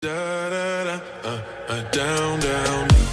Da, da, da, uh, uh, down, down,